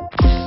Bye.